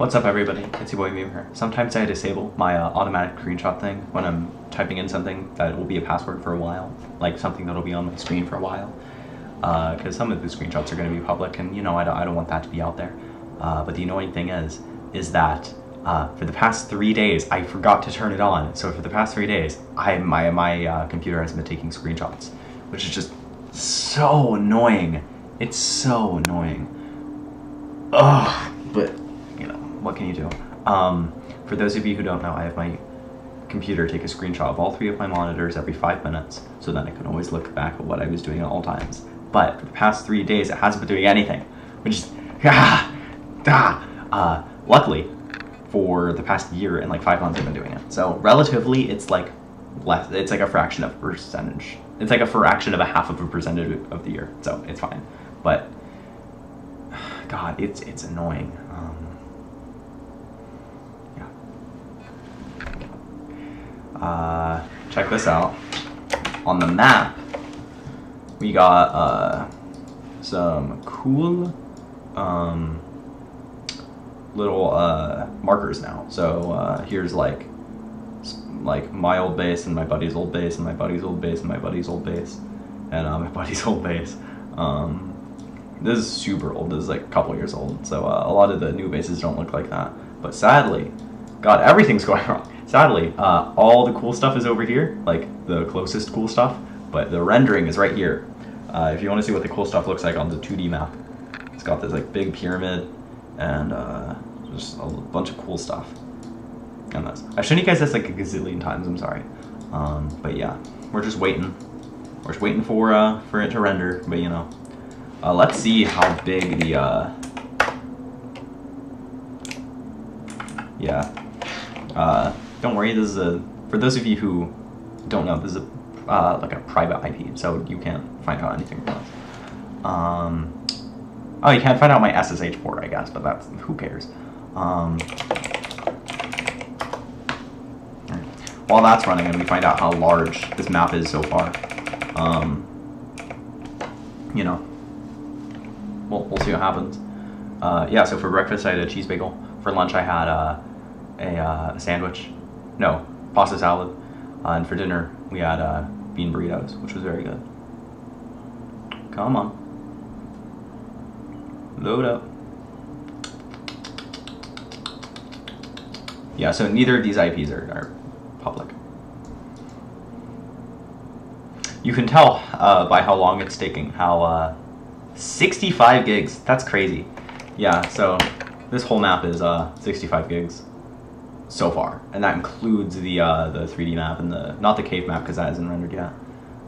What's up everybody, it's your boy Meme here. Sometimes I disable my uh, automatic screenshot thing when I'm typing in something that will be a password for a while, like something that'll be on my screen for a while. Because uh, some of the screenshots are going to be public and you know I don't, I don't want that to be out there. Uh, but the annoying thing is, is that uh, for the past three days I forgot to turn it on. So for the past three days, I my, my uh, computer has been taking screenshots, which is just so annoying. It's so annoying. Ugh, but what can you do? Um, for those of you who don't know, I have my computer take a screenshot of all three of my monitors every five minutes so that I can always look back at what I was doing at all times. But for the past three days, it hasn't been doing anything, which is, ah, ah. Uh, luckily, for the past year and like five months, I've been doing it. So relatively, it's like less, it's like a fraction of a percentage. It's like a fraction of a half of a percentage of the year. So it's fine. But God, it's, it's annoying. Um, Uh, check this out. On the map, we got uh, some cool um, little uh, markers now. So uh, here's like like my old base and my buddy's old base and my buddy's old base and my buddy's old base and uh, my buddy's old base. Um, this is super old. This is like a couple years old. So uh, a lot of the new bases don't look like that. But sadly, God, everything's going wrong. Sadly, uh, all the cool stuff is over here, like the closest cool stuff, but the rendering is right here. Uh, if you want to see what the cool stuff looks like on the 2D map, it's got this like big pyramid and uh, just a bunch of cool stuff. And that's, I've shown you guys this like a gazillion times, I'm sorry. Um, but yeah, we're just waiting. We're just waiting for, uh, for it to render, but you know. Uh, let's see how big the, uh, yeah. Uh, don't worry, this is a, for those of you who don't know, this is a, uh, like a private IP, so you can't find out anything from us. Um, oh, you can't find out my SSH port, I guess, but that's, who cares? Um, while that's running and we find out how large this map is so far, um, you know, we'll, we'll see what happens. Uh, yeah, so for breakfast I had a cheese bagel. For lunch I had uh, a, uh, sandwich no, pasta salad. Uh, and for dinner, we had uh, bean burritos, which was very good. Come on. Load up. Yeah, so neither of these IPs are, are public. You can tell uh, by how long it's taking, how uh, 65 gigs, that's crazy. Yeah, so this whole map is uh, 65 gigs so far, and that includes the uh, the 3D map and the not the cave map because that hasn't rendered yet,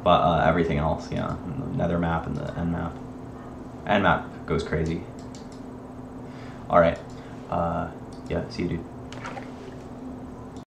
but uh, everything else, yeah, and the Nether map and the End map. End map goes crazy. All right, uh, yeah, see you, dude.